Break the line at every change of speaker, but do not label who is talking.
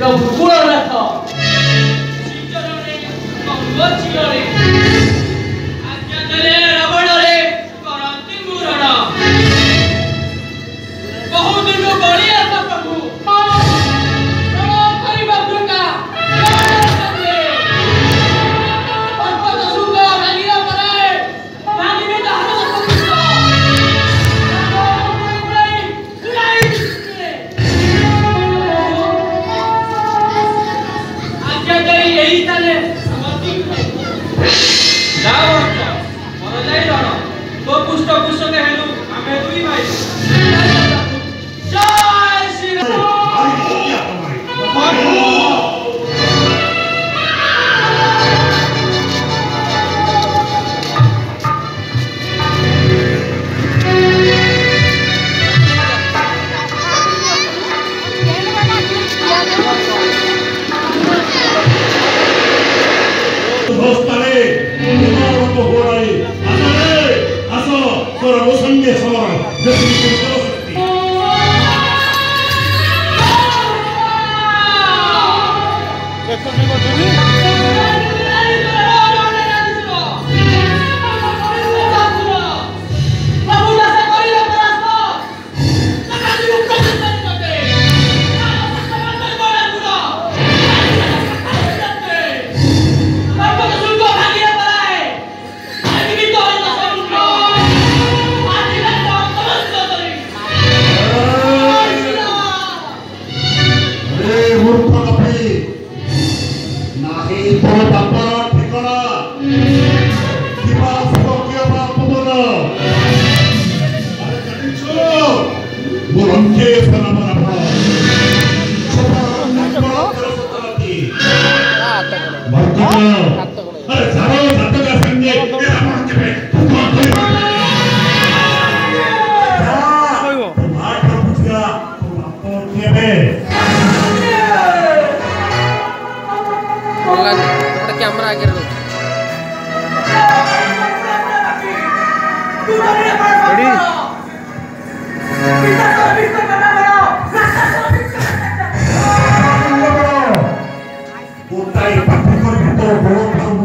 لو في الكورة এইখানে যাও মরলাই রণ তো পুষ্ট পুষ্টকে হেলু আমি দুই ভাই।
Amen. Recorriendo